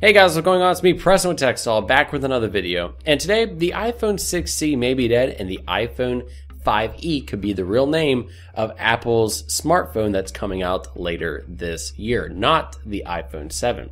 Hey guys, what's going on? It's me, Preston with TechSolid, back with another video. And today, the iPhone 6C may be dead, and the iPhone 5e could be the real name of Apple's smartphone that's coming out later this year, not the iPhone 7.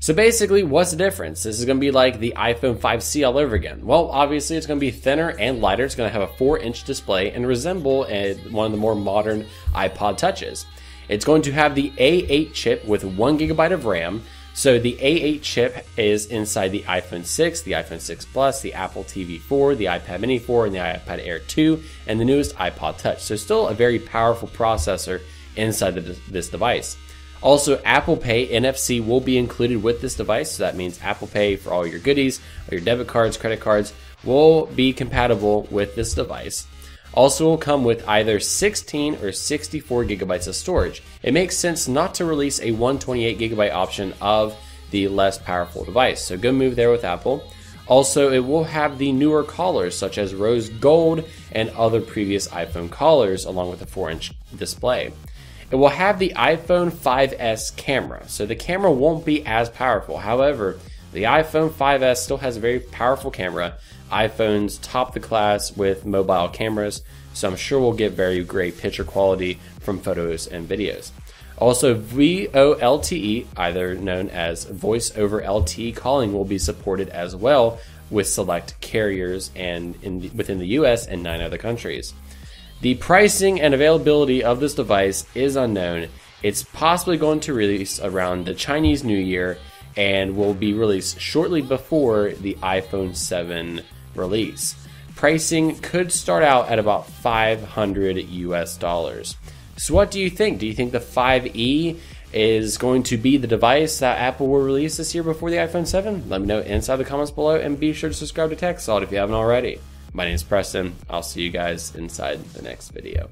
So basically, what's the difference? This is going to be like the iPhone 5C all over again. Well, obviously, it's going to be thinner and lighter. It's going to have a 4 inch display and resemble a, one of the more modern iPod touches. It's going to have the A8 chip with 1 gigabyte of RAM. So the A8 chip is inside the iPhone 6, the iPhone 6 Plus, the Apple TV 4, the iPad Mini 4, and the iPad Air 2, and the newest iPod Touch. So still a very powerful processor inside the, this device. Also, Apple Pay NFC will be included with this device. So that means Apple Pay for all your goodies, your debit cards, credit cards will be compatible with this device. Also will come with either 16 or 64 gigabytes of storage. It makes sense not to release a 128 gigabyte option of the less powerful device. So good move there with Apple. Also, it will have the newer colors such as rose gold and other previous iPhone colors along with a 4 inch display. It will have the iPhone 5S camera, so the camera won't be as powerful. However, the iPhone 5S still has a very powerful camera. iPhones top the class with mobile cameras, so I'm sure we'll get very great picture quality from photos and videos. Also, VoLTE, either known as Voice over LTE calling, will be supported as well with select carriers and the, within the US and nine other countries. The pricing and availability of this device is unknown. It's possibly going to release around the Chinese New Year and will be released shortly before the iPhone 7 release. Pricing could start out at about 500 US dollars. So, what do you think? Do you think the 5e is going to be the device that Apple will release this year before the iPhone 7? Let me know inside the comments below and be sure to subscribe to TechSolid if you haven't already. My name is Preston. I'll see you guys inside the next video.